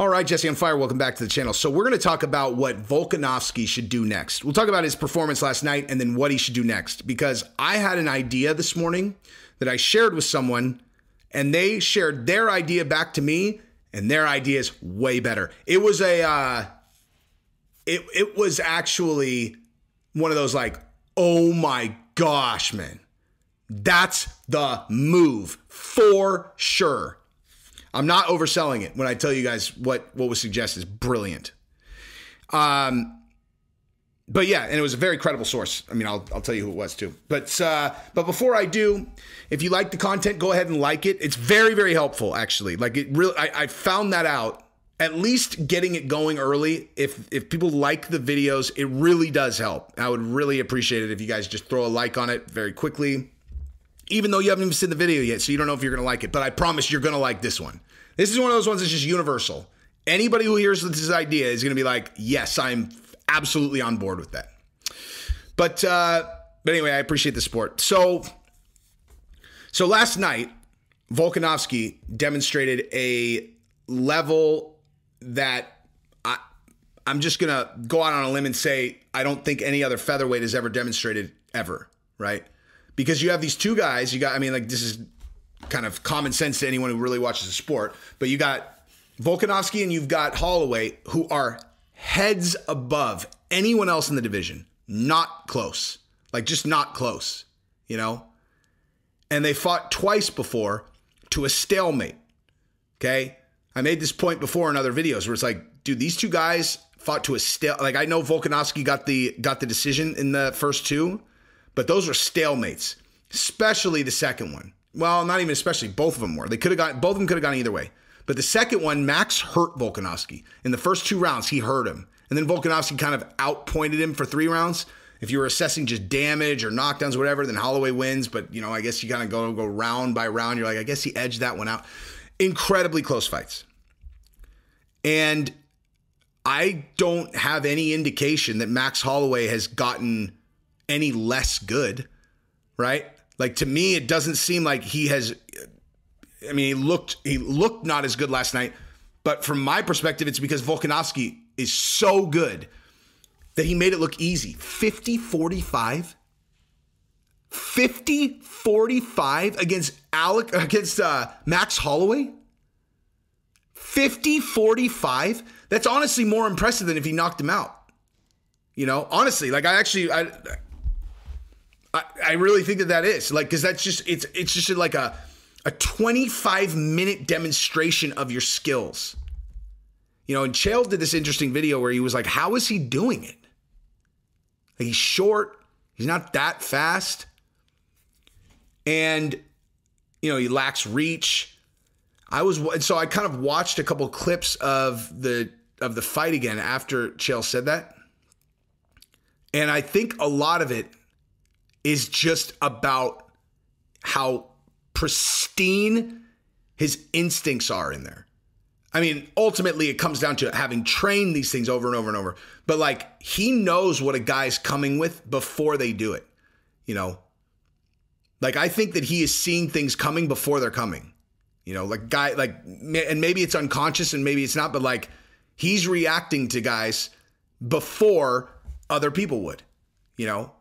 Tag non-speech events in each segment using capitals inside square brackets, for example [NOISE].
All right, Jesse on Fire, welcome back to the channel. So, we're going to talk about what Volkanovski should do next. We'll talk about his performance last night and then what he should do next because I had an idea this morning that I shared with someone and they shared their idea back to me and their idea is way better. It was a uh it it was actually one of those like, "Oh my gosh, man. That's the move for sure." I'm not overselling it when I tell you guys what what was suggested is brilliant. Um, but yeah, and it was a very credible source. I mean, I'll, I'll tell you who it was too. But uh, but before I do, if you like the content, go ahead and like it. It's very very helpful actually. Like it really, I, I found that out. At least getting it going early. If if people like the videos, it really does help. I would really appreciate it if you guys just throw a like on it very quickly even though you haven't even seen the video yet, so you don't know if you're going to like it. But I promise you're going to like this one. This is one of those ones that's just universal. Anybody who hears this idea is going to be like, yes, I'm absolutely on board with that. But uh, but anyway, I appreciate the support. So so last night, Volkanovski demonstrated a level that I I'm just gonna go out on a limb and say I don't think any other featherweight has ever demonstrated ever, right? Because you have these two guys. You got, I mean, like this is kind of common sense to anyone who really watches the sport, but you got Volkanovski and you've got Holloway who are heads above anyone else in the division. Not close. Like just not close, you know? And they fought twice before to a stalemate. Okay? I made this point before in other videos where it's like, dude, these two guys fought to a stale like I know Volkanovski got the got the decision in the first two, but those were stalemates, especially the second one. Well, not even especially, both of them were. They could have got both of them could have gone either way. But the second one, Max hurt Volkanovski. In the first two rounds, he hurt him. And then Volkanovski kind of outpointed him for three rounds. If you were assessing just damage or knockdowns or whatever, then Holloway wins. But you know, I guess you kind of go go round by round. You're like, I guess he edged that one out. Incredibly close fights. And I don't have any indication that Max Holloway has gotten any less good, right? Like to me, it doesn't seem like he has. I mean, he looked he looked not as good last night, but from my perspective, it's because Volkanovski is so good that he made it look easy. 50 45 50 45 against Alec against uh, Max Holloway. 50 45. That's honestly more impressive than if he knocked him out. You know, honestly, like I actually I I, really think that that is like because that's just it's it's just like a a 25 minute demonstration of your skills. You know, and Chael did this interesting video where he was like, "How is he doing it? Like he's short, he's not that fast, and you know he lacks reach." I was so I kind of watched a couple clips of the of the fight again after Chael said that, and I think a lot of it is just about how pristine his instincts are in there. I mean, ultimately, it comes down to having trained these things over and over and over. But like, he knows what a guy's coming with before they do it. You know, like I think that he is seeing things coming before they're coming. You know, like guy, like, and maybe it's unconscious and maybe it's not, but like, he's reacting to guys before other people would. You know,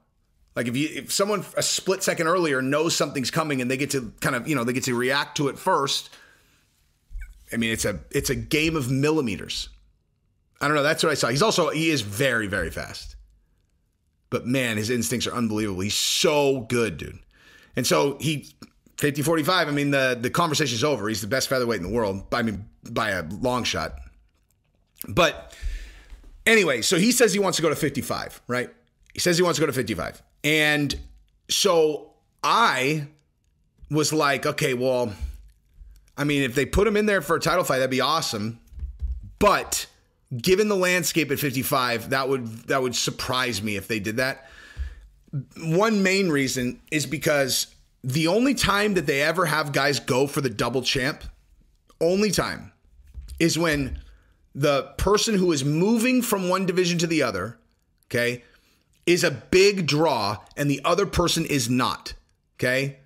like if you if someone a split second earlier knows something's coming and they get to kind of, you know, they get to react to it first. I mean, it's a it's a game of millimeters. I don't know, that's what I saw. He's also he is very very fast. But man, his instincts are unbelievable. He's so good, dude. And so he 50 45, I mean the the conversation's over. He's the best featherweight in the world. I mean by a long shot. But anyway, so he says he wants to go to 55, right? He says he wants to go to 55. And so I was like, okay, well, I mean, if they put him in there for a title fight, that'd be awesome. But given the landscape at 55, that would that would surprise me if they did that. One main reason is because the only time that they ever have guys go for the double champ, only time, is when the person who is moving from one division to the other, okay, is a big draw and the other person is not. Okay.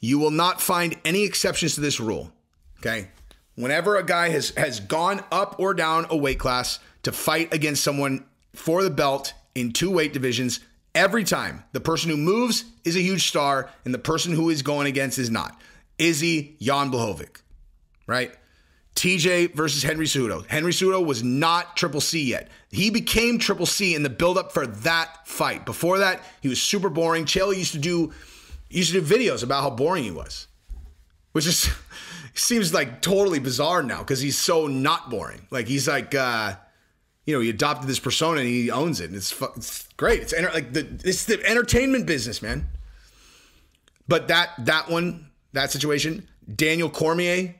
You will not find any exceptions to this rule. Okay. whenever a guy has has gone up or down a weight class to fight against someone for the belt in two weight divisions, every time the person who moves is a huge star and the person who is going against is not. Izzy Jan Blachowicz, right? TJ versus Henry Cejudo. Henry Cejudo was not Triple C yet. He became Triple C in the buildup for that fight. Before that, he was super boring. Chael used to do used to do videos about how boring he was, which is [LAUGHS] seems like totally bizarre now because he's so not boring. Like he's like, uh, you know, he adopted this persona and he owns it, and it's, it's great. It's enter- like the it's the entertainment business, man. But that that one, that situation, Daniel Cormier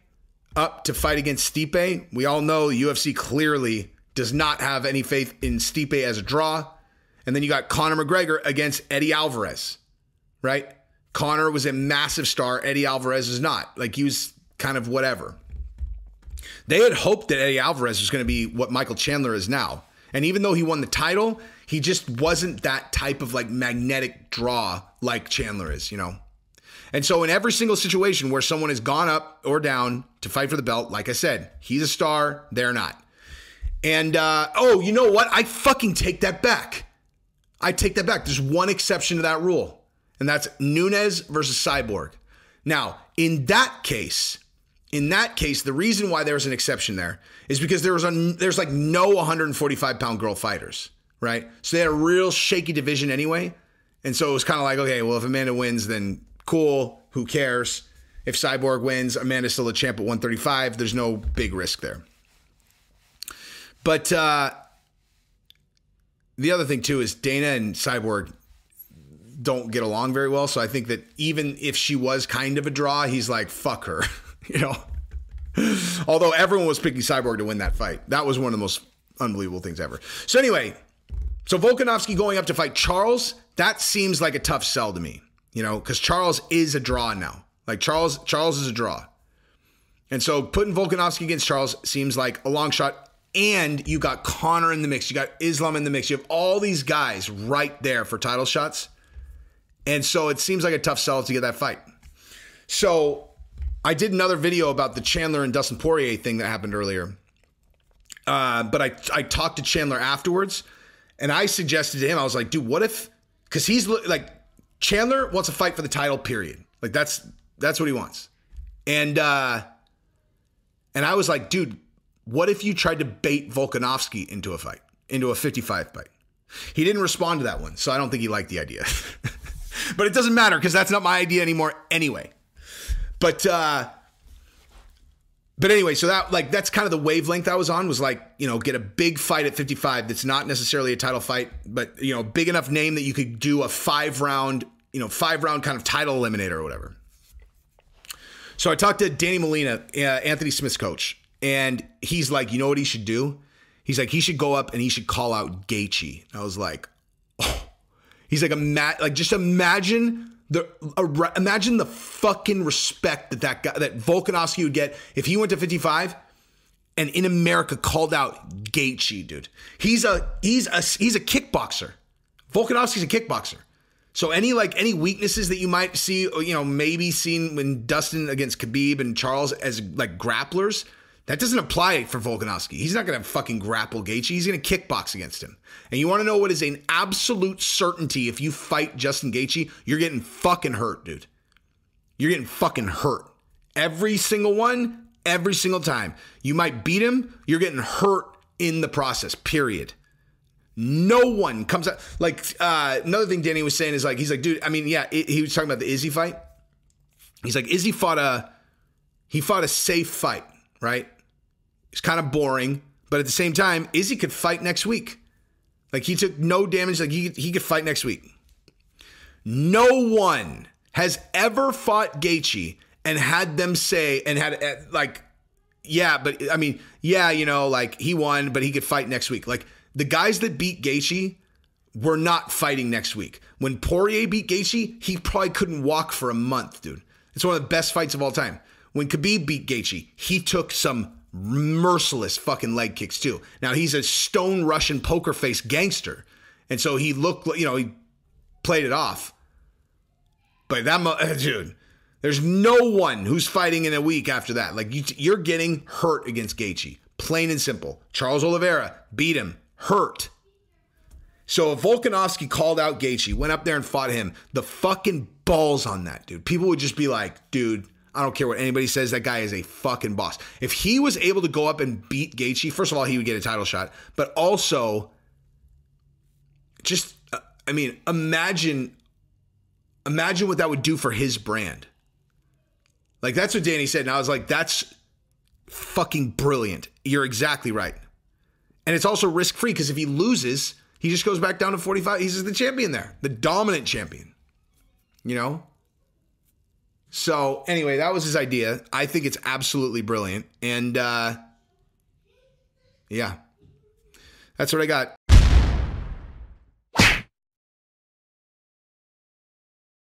up to fight against Stipe. We all know UFC clearly does not have any faith in Stipe as a draw. And then you got Conor McGregor against Eddie Alvarez, right? Conor was a massive star. Eddie Alvarez is not. Like he was kind of whatever. They had hoped that Eddie Alvarez was going to be what Michael Chandler is now. And even though he won the title, he just wasn't that type of like magnetic draw like Chandler is, you know? And so, in every single situation where someone has gone up or down to fight for the belt, like I said, he's a star, they're not. And uh, oh, you know what? I fucking take that back. I take that back. There's one exception to that rule, and that's Nunes versus Cyborg. Now, in that case, in that case, the reason why there's an exception there is because there was a there's like no 145 pound girl fighters, right? So they had a real shaky division anyway, and so it was kind of like, okay, well, if Amanda wins, then cool, who cares? If Cyborg wins, Amanda's still a champ at 135. There's no big risk there. But uh, the other thing too is Dana and Cyborg don't get along very well. So I think that even if she was kind of a draw, he's like, fuck her, [LAUGHS] you know. Although everyone was picking Cyborg to win that fight, that was one of the most unbelievable things ever. So anyway, so Volkanovski going up to fight Charles, that seems like a tough sell to me you know, because Charles is a draw now. Like Charles, Charles is a draw. And so putting Volkanovski against Charles seems like a long shot. And you got Conor in the mix. You got Islam in the mix. You have all these guys right there for title shots. And so it seems like a tough sell to get that fight. So I did another video about the Chandler and Dustin Poirier thing that happened earlier. Uh, but I, I talked to Chandler afterwards and I suggested to him, I was like, dude, what if, because he's like, Chandler wants a fight for the title, period. Like that's that's what he wants. And uh and I was like, dude, what if you tried to bait Volkanovski into a fight, into a 55 fight? He didn't respond to that one, so I don't think he liked the idea. [LAUGHS] but it doesn't matter because that's not my idea anymore anyway. But uh but anyway, so that like that's kind of the wavelength I was on was like, you know, get a big fight at 55 that's not necessarily a title fight, but you know, big enough name that you could do a five round, you know, five round kind of title eliminator or whatever. So I talked to Danny Molina, uh, Anthony Smith's coach, and he's like, you know what he should do? He's like, he should go up and he should call out Gaethje. I was like, [LAUGHS] oh. He's like, a ima- like just imagine the uh, imagine the fucking respect that that guy that Volkanovski would get if he went to 55 and in America called out Gaethje, dude. He's a he's a he's a kickboxer. Volkanovski's a kickboxer. So any like any weaknesses that you might see, you know, maybe seen when Dustin against Khabib and Charles as like grapplers, that doesn't apply for Volkanovski. He's not going to fucking grapple Gaethje. He's going to kickbox against him. And you want to know what is an absolute certainty if you fight Justin Gaethje? You're getting fucking hurt, dude. You're getting fucking hurt. Every single one, every single time. You might beat him, you're getting hurt in the process, period. No one comes out. Like, uh, another thing Danny was saying is like, he's like, dude, I mean, yeah, it, he was talking about the Izzy fight. He's like, Izzy fought a, he fought a safe fight, right? It's kind of boring, but at the same time, Izzy could fight next week. Like he took no damage. Like he he could fight next week. No one has ever fought Gaethje and had them say and had uh, like, yeah, but I mean, yeah, you know, like he won, but he could fight next week. Like the guys that beat Gaethje were not fighting next week. When Poirier beat Gaethje, he probably couldn't walk for a month, dude. It's one of the best fights of all time. When Khabib beat Gaethje, he took some merciless fucking leg kicks too. Now he's a stone Russian poker face gangster, and so he looked, you know, he played it off. But that [LAUGHS] dude, There's no one who's fighting in a week after that. Like you, you're getting hurt against Gaethje, plain and simple. Charles Oliveira beat him, hurt. So if Volkanovski called out Gaethje, went up there and fought him, the fucking balls on that dude. People would just be like, dude, I don't care what anybody says. That guy is a fucking boss. If he was able to go up and beat Gaethje, first of all, he would get a title shot, but also, just uh, I mean, imagine, imagine what that would do for his brand. Like that's what Danny said. And I was like, that's fucking brilliant. You're exactly right. And it's also risk free because if he loses, he just goes back down to 45. He's the champion there, the dominant champion. You know? So, anyway, that was his idea. I think it's absolutely brilliant. And uh, yeah, that's what I got.